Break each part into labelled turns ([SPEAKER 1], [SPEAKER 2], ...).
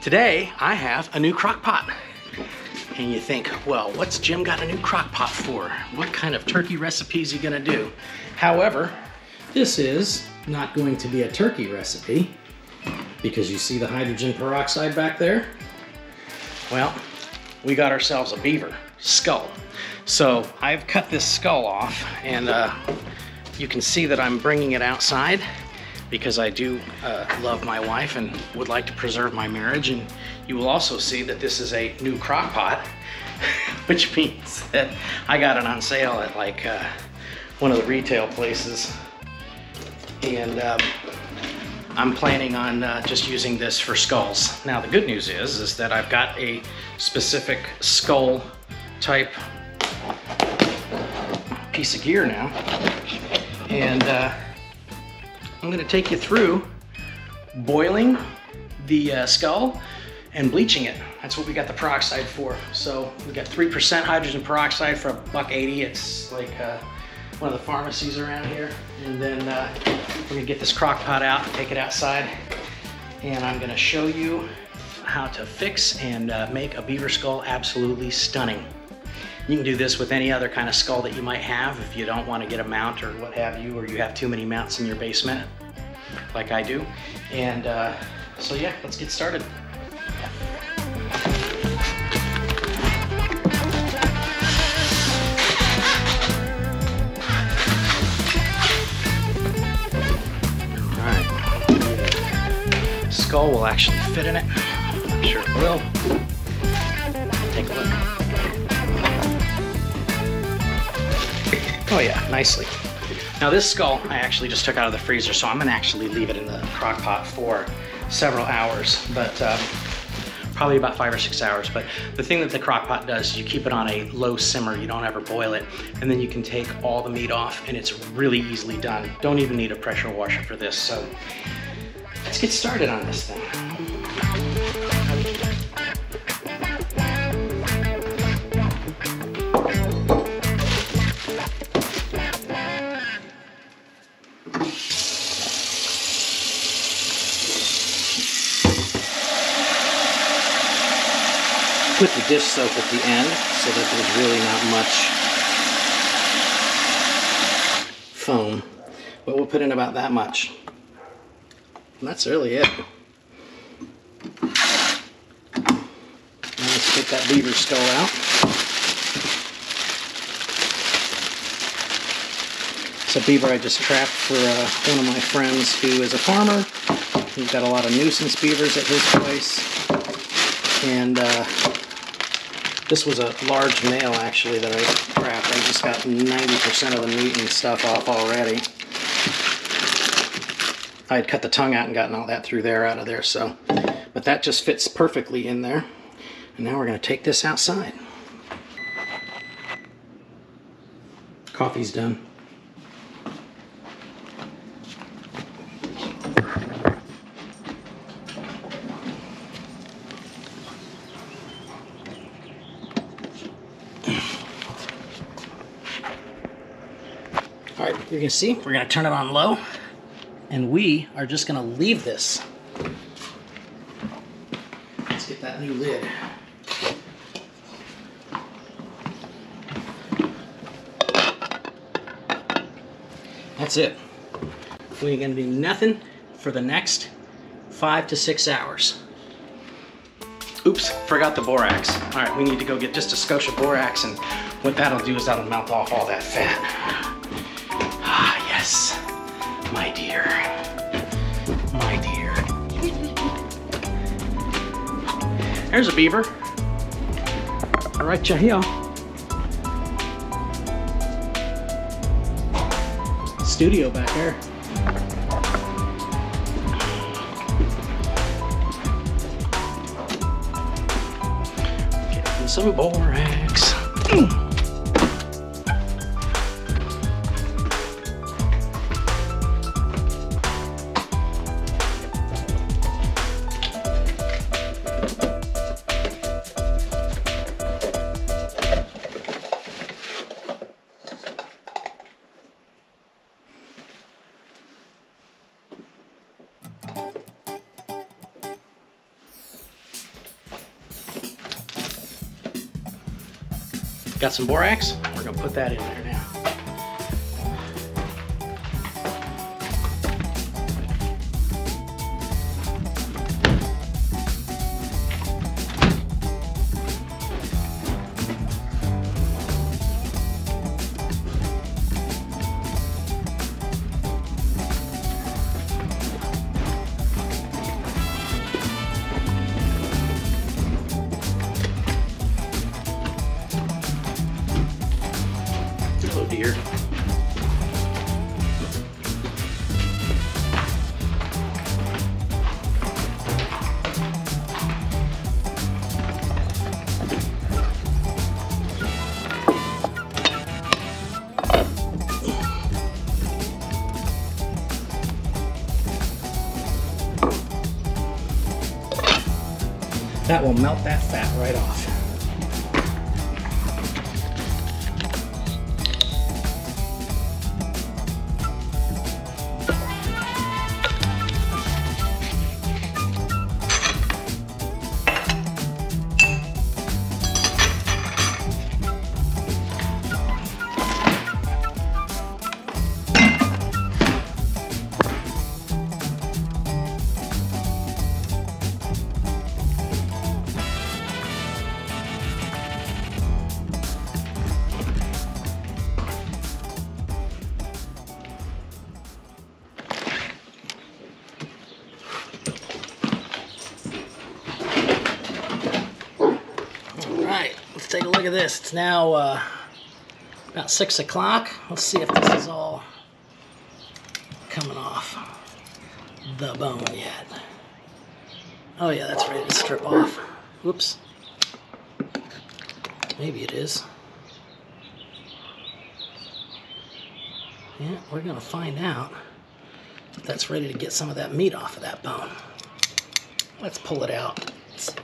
[SPEAKER 1] Today, I have a new crock pot. And you think, well, what's Jim got a new crock pot for? What kind of turkey recipe is he gonna do? However, this is not going to be a turkey recipe because you see the hydrogen peroxide back there? Well, we got ourselves a beaver skull. So I've cut this skull off and uh, you can see that I'm bringing it outside because I do uh, love my wife and would like to preserve my marriage. And you will also see that this is a new crock pot, which means that I got it on sale at like uh, one of the retail places. And um, I'm planning on uh, just using this for skulls. Now the good news is, is that I've got a specific skull type piece of gear now. And uh, I'm gonna take you through boiling the uh, skull and bleaching it. That's what we got the peroxide for. So we got 3% hydrogen peroxide for a buck 80. It's like uh, one of the pharmacies around here. And then uh, we're gonna get this crock pot out, take it outside, and I'm gonna show you how to fix and uh, make a beaver skull absolutely stunning. You can do this with any other kind of skull that you might have if you don't want to get a mount or what have you, or you have too many mounts in your basement, like I do. And uh, so yeah, let's get started. Skull will actually fit in it. I'm sure it will. Oh yeah, nicely. Now this skull I actually just took out of the freezer, so I'm gonna actually leave it in the crock pot for several hours, but um, probably about five or six hours. But the thing that the crock pot does, is you keep it on a low simmer, you don't ever boil it, and then you can take all the meat off and it's really easily done. Don't even need a pressure washer for this, so let's get started on this thing. Put the dish soap at the end so that there's really not much foam, but we'll put in about that much. And that's really it. Now let's take that beaver skull out. It's a beaver I just trapped for uh, one of my friends who is a farmer. He's got a lot of nuisance beavers at his place. And uh, this was a large male actually that I trapped. I just got 90% of the meat and stuff off already. I had cut the tongue out and gotten all that through there out of there, so. But that just fits perfectly in there. And now we're gonna take this outside. Coffee's done. You're gonna see, we're gonna turn it on low, and we are just gonna leave this. Let's get that new lid. That's it. We're gonna do nothing for the next five to six hours. Oops, forgot the borax. All right, we need to go get just a of borax, and what that'll do is that'll melt off all that fat. Yes, my dear. My dear. There's a beaver. Right you here. Studio back there. Some borax. Got some borax? We're gonna put that in there That will melt that fat right off. At this. It's now uh, about six o'clock. Let's see if this is all coming off the bone yet. Oh yeah, that's ready to strip off. Whoops. Maybe it is. Yeah, we're gonna find out if that's ready to get some of that meat off of that bone. Let's pull it out. It's-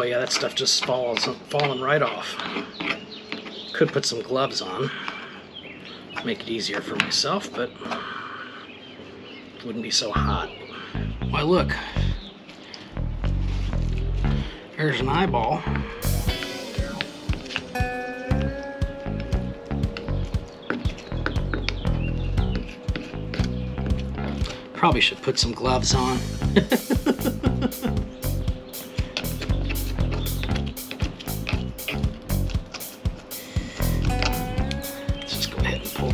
[SPEAKER 1] Oh yeah, that stuff just falls falling right off. Could put some gloves on. Make it easier for myself, but wouldn't be so hot. Why look. There's an eyeball. Probably should put some gloves on.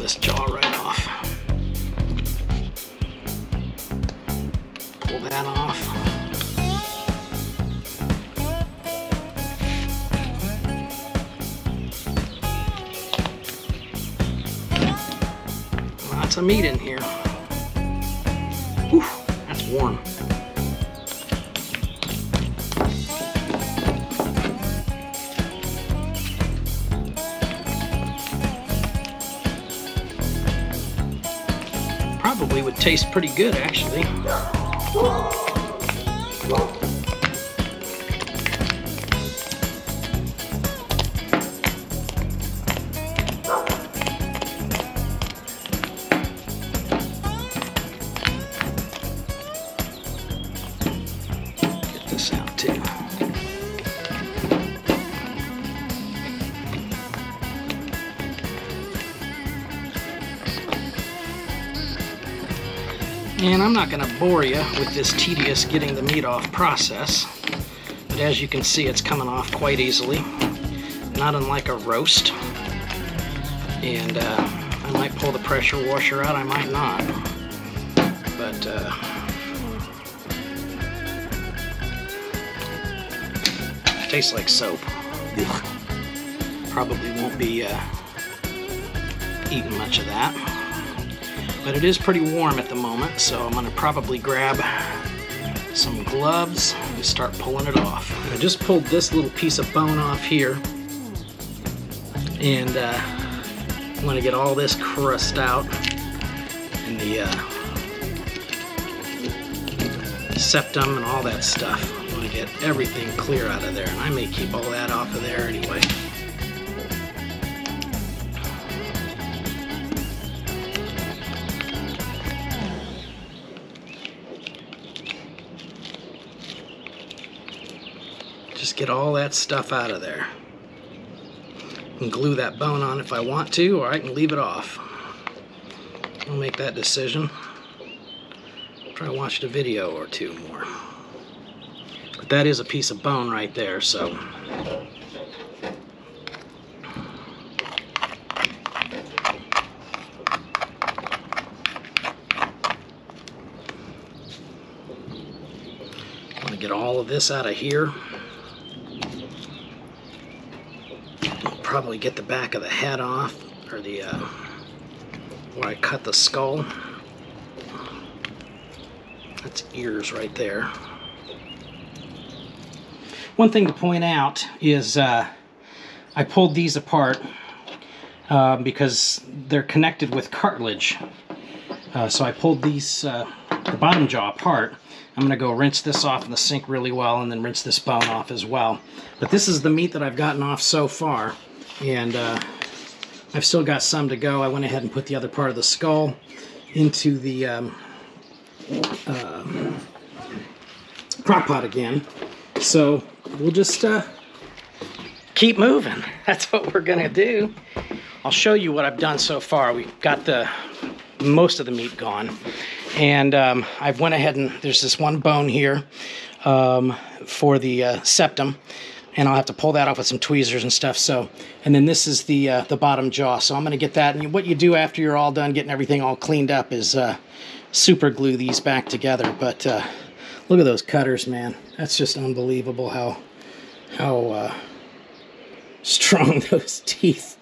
[SPEAKER 1] this jaw right off. Pull that off. Lots of meat in here. Probably would taste pretty good, actually. I'm not going to bore you with this tedious getting the meat off process, but as you can see, it's coming off quite easily, not unlike a roast. And uh, I might pull the pressure washer out, I might not. But uh, tastes like soap. Ugh. Probably won't be uh, eating much of that but it is pretty warm at the moment, so I'm gonna probably grab some gloves and start pulling it off. I just pulled this little piece of bone off here and uh, I want to get all this crust out and the uh, septum and all that stuff. I'm gonna get everything clear out of there and I may keep all that off of there anyway. Get all that stuff out of there. I can glue that bone on if I want to, or I can leave it off. I'll make that decision. Try to watch a video or two more. But that is a piece of bone right there, so. I want to get all of this out of here. Probably get the back of the head off, or the, uh, where I cut the skull. That's ears right there. One thing to point out is uh, I pulled these apart uh, because they're connected with cartilage. Uh, so I pulled these, uh, the bottom jaw apart. I'm going to go rinse this off in the sink really well and then rinse this bone off as well. But this is the meat that I've gotten off so far and uh, I've still got some to go. I went ahead and put the other part of the skull into the um, uh, crock pot again. So we'll just uh, keep moving. That's what we're gonna do. I'll show you what I've done so far. We've got the most of the meat gone. And um, I've went ahead and there's this one bone here um, for the uh, septum and I'll have to pull that off with some tweezers and stuff. So, and then this is the uh, the bottom jaw. So I'm going to get that. And what you do after you're all done getting everything all cleaned up is uh, super glue these back together. But uh, look at those cutters, man. That's just unbelievable how how uh, strong those teeth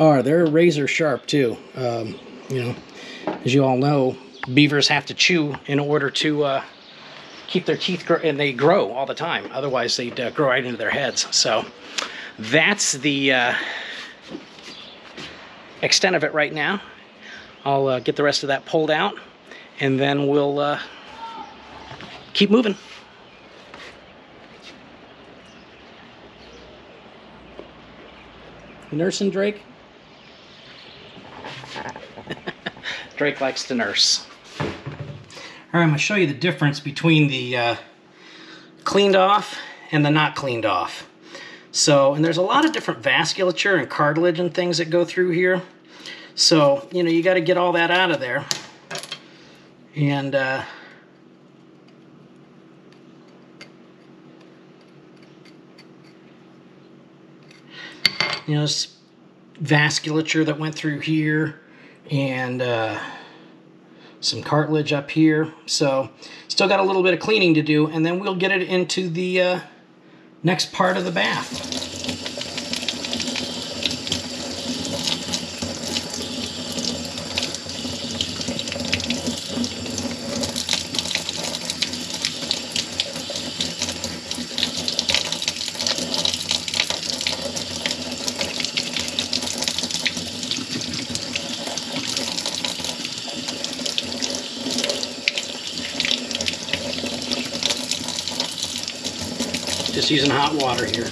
[SPEAKER 1] are. They're razor sharp too. Um, you know, as you all know, beavers have to chew in order to uh, keep their teeth grow, and they grow all the time. Otherwise, they'd uh, grow right into their heads. So that's the uh, extent of it right now. I'll uh, get the rest of that pulled out, and then we'll uh, keep moving. nursing Drake? Drake likes to nurse. All right, I'm gonna show you the difference between the uh, cleaned off and the not cleaned off. So, and there's a lot of different vasculature and cartilage and things that go through here. So, you know, you got to get all that out of there. And, uh, you know, vasculature that went through here and, uh, some cartilage up here. So still got a little bit of cleaning to do and then we'll get it into the uh, next part of the bath. Just using hot water here.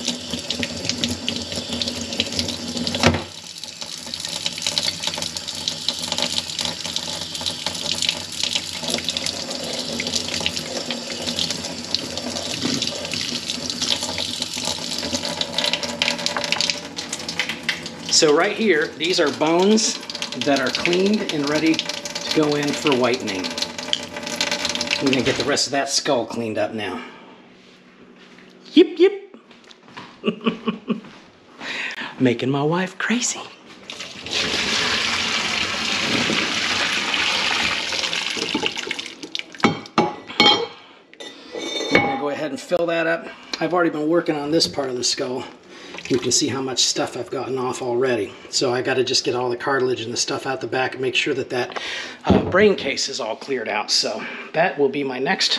[SPEAKER 1] So right here, these are bones that are cleaned and ready to go in for whitening. I'm gonna get the rest of that skull cleaned up now. Making my wife crazy. I'm gonna go ahead and fill that up. I've already been working on this part of the skull. You can see how much stuff I've gotten off already. So I got to just get all the cartilage and the stuff out the back and make sure that that uh, brain case is all cleared out. So that will be my next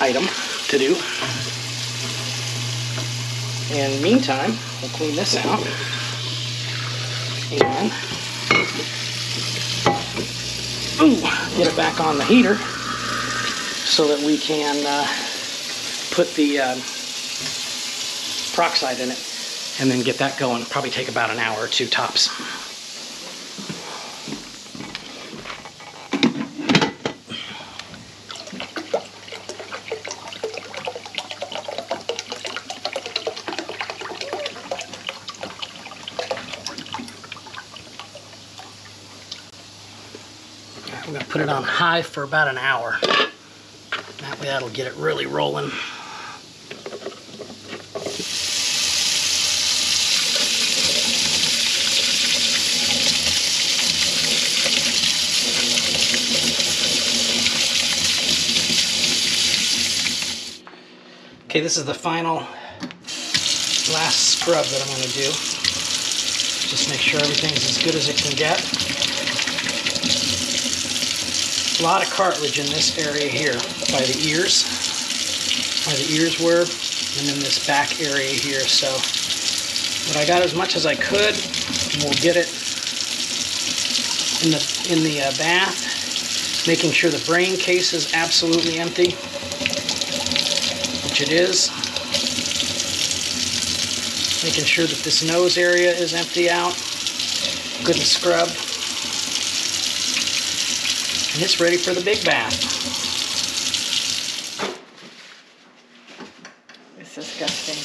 [SPEAKER 1] item to do. And meantime, we'll clean this out. And ooh, get it back on the heater so that we can uh, put the um, peroxide in it and then get that going. Probably take about an hour or two tops. I'm gonna put it on high for about an hour. That way that'll get it really rolling. Okay, this is the final last scrub that I'm going to do. Just make sure everything's as good as it can get. A lot of cartilage in this area here by the ears, where the ears were, and then this back area here. So, but I got as much as I could. And we'll get it in the in the uh, bath, making sure the brain case is absolutely empty which it is. Making sure that this nose area is empty out, good and scrubbed. And it's ready for the big bath.
[SPEAKER 2] It's disgusting.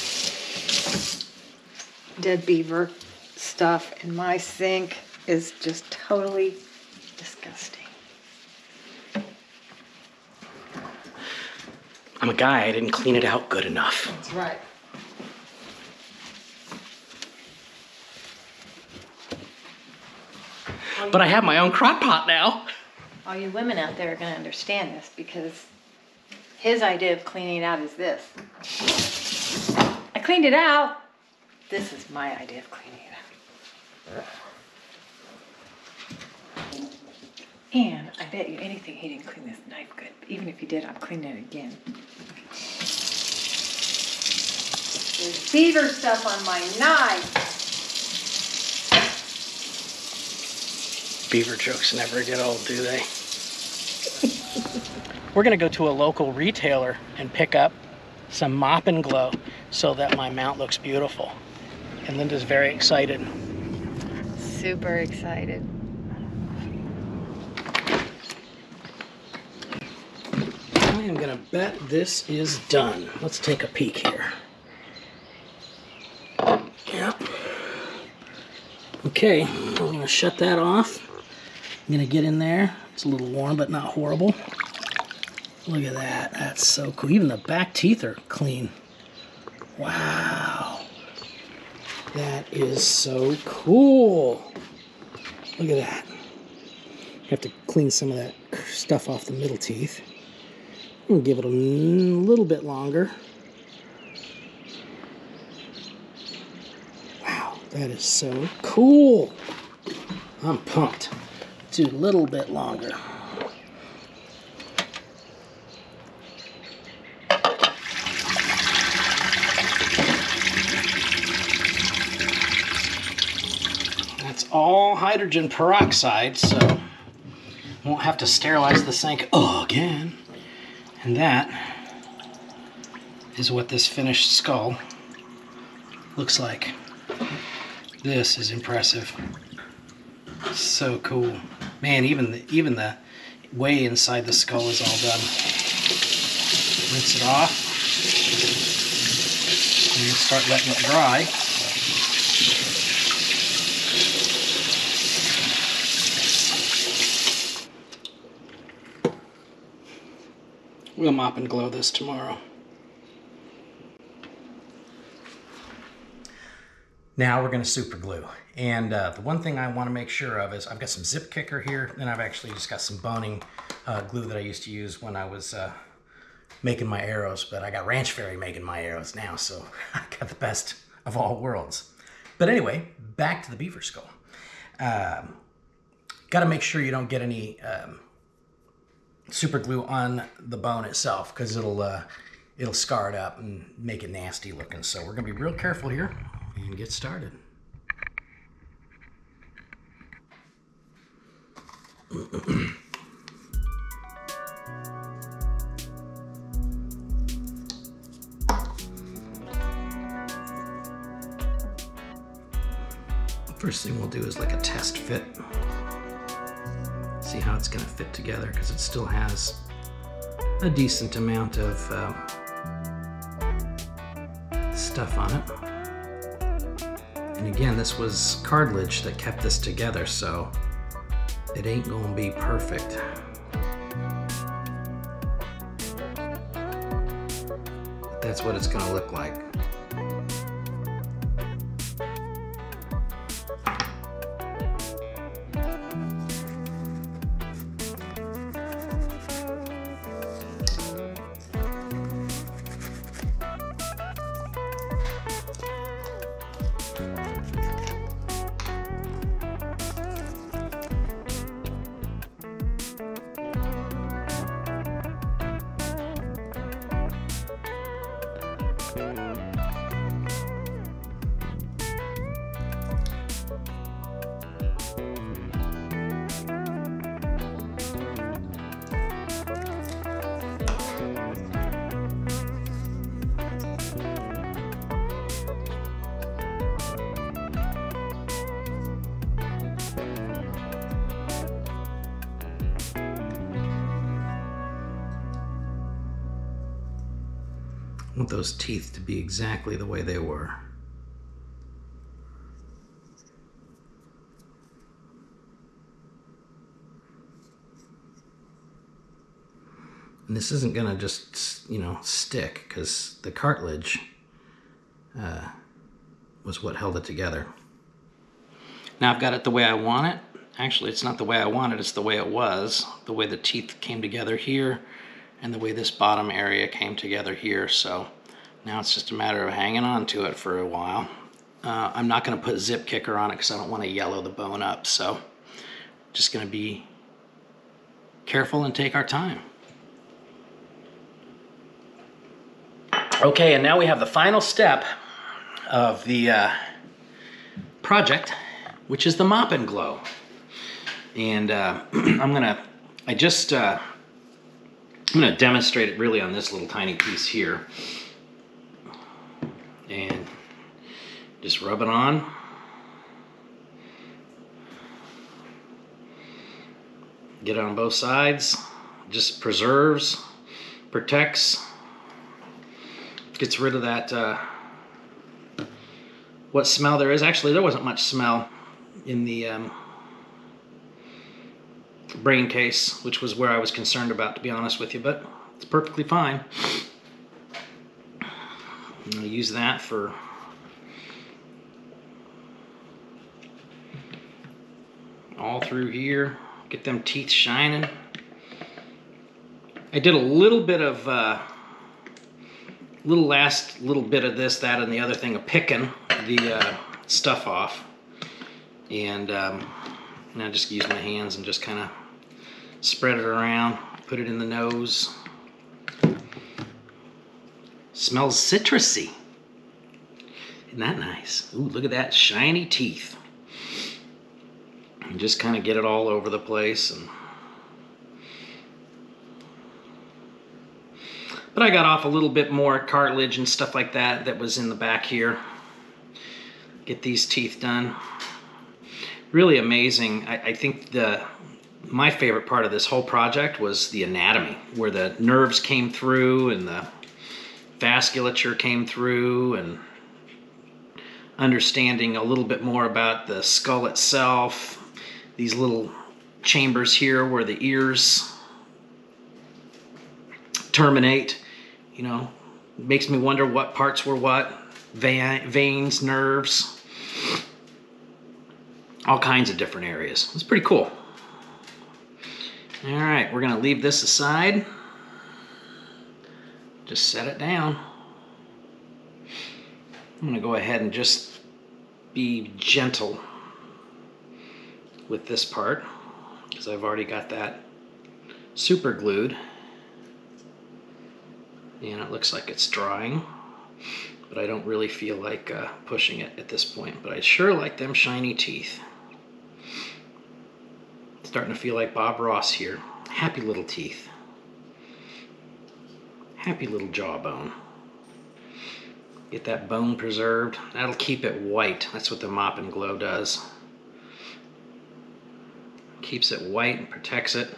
[SPEAKER 2] Dead beaver stuff in my sink is just totally disgusting.
[SPEAKER 1] I'm a guy, I didn't clean it out good enough.
[SPEAKER 2] That's right.
[SPEAKER 1] But I have my own crock pot now.
[SPEAKER 2] All you women out there are going to understand this because his idea of cleaning it out is this. I cleaned it out. This is my idea of cleaning it out. And I bet you anything he didn't clean this knife good. Even if he did, I'm cleaning it again. There's beaver stuff on my knife.
[SPEAKER 1] Beaver jokes never get old, do they? We're gonna go to a local retailer and pick up some Mop & Glo so that my mount looks beautiful. And Linda's very excited.
[SPEAKER 2] Super excited.
[SPEAKER 1] I am gonna bet this is done. Let's take a peek here. Yep. Okay, I'm gonna shut that off. I'm gonna get in there. It's a little warm, but not horrible. Look at that, that's so cool. Even the back teeth are clean. Wow. That is so cool. Look at that. You have to clean some of that stuff off the middle teeth. I'm gonna give it a little bit longer. Wow, that is so cool. I'm pumped. Do a little bit longer. That's all hydrogen peroxide, so won't have to sterilize the sink again. And that is what this finished skull looks like. This is impressive. So cool. Man, even the, even the way inside the skull is all done. Rinse it off. And start letting it dry. We'll mop and glow this tomorrow. Now we're going to super glue. And uh, the one thing I want to make sure of is I've got some zip kicker here, and I've actually just got some boning uh, glue that I used to use when I was uh, making my arrows, but I got Ranch Fairy making my arrows now, so I got the best of all worlds. But anyway, back to the beaver skull. Um, got to make sure you don't get any um, super glue on the bone itself because it'll uh, it'll scar it up and make it nasty looking. So we're gonna be real careful here and get started. First thing we'll do is like a test fit. See how it's gonna fit together because it still has a decent amount of uh, stuff on it. And again, this was cartilage that kept this together, so it ain't gonna be perfect. But that's what it's gonna look like. I want those teeth to be exactly the way they were. And this isn't gonna just, you know, stick because the cartilage uh, was what held it together. Now I've got it the way I want it. Actually, it's not the way I want it, it's the way it was. The way the teeth came together here and the way this bottom area came together here. So now it's just a matter of hanging on to it for a while. Uh, I'm not gonna put zip kicker on it because I don't wanna yellow the bone up. So just gonna be careful and take our time. Okay, and now we have the final step of the uh, project, which is the Mop & Glo. And uh, I'm gonna, I just, uh, I'm gonna demonstrate it really on this little tiny piece here. And just rub it on. Get it on both sides. Just preserves, protects, gets rid of that uh, what smell there is. Actually, there wasn't much smell in the um, brain case, which was where I was concerned about, to be honest with you, but it's perfectly fine. I'm going to use that for all through here, get them teeth shining. I did a little bit of uh, little last little bit of this, that, and the other thing of picking the uh, stuff off. And, um, and I just use my hands and just kind of spread it around, put it in the nose. Smells citrusy. Isn't that nice? Ooh, look at that shiny teeth. And just kind of get it all over the place and But I got off a little bit more cartilage and stuff like that that was in the back here. Get these teeth done. Really amazing. I, I think the my favorite part of this whole project was the anatomy, where the nerves came through and the vasculature came through and understanding a little bit more about the skull itself, these little chambers here where the ears terminate you know, makes me wonder what parts were what, veins, nerves, all kinds of different areas. It's pretty cool. All right, we're gonna leave this aside. Just set it down. I'm gonna go ahead and just be gentle with this part because I've already got that super glued. And it looks like it's drying, but I don't really feel like uh, pushing it at this point. But I sure like them shiny teeth. Starting to feel like Bob Ross here. Happy little teeth. Happy little jawbone. Get that bone preserved. That'll keep it white. That's what the Mop & Glo does. Keeps it white and protects it.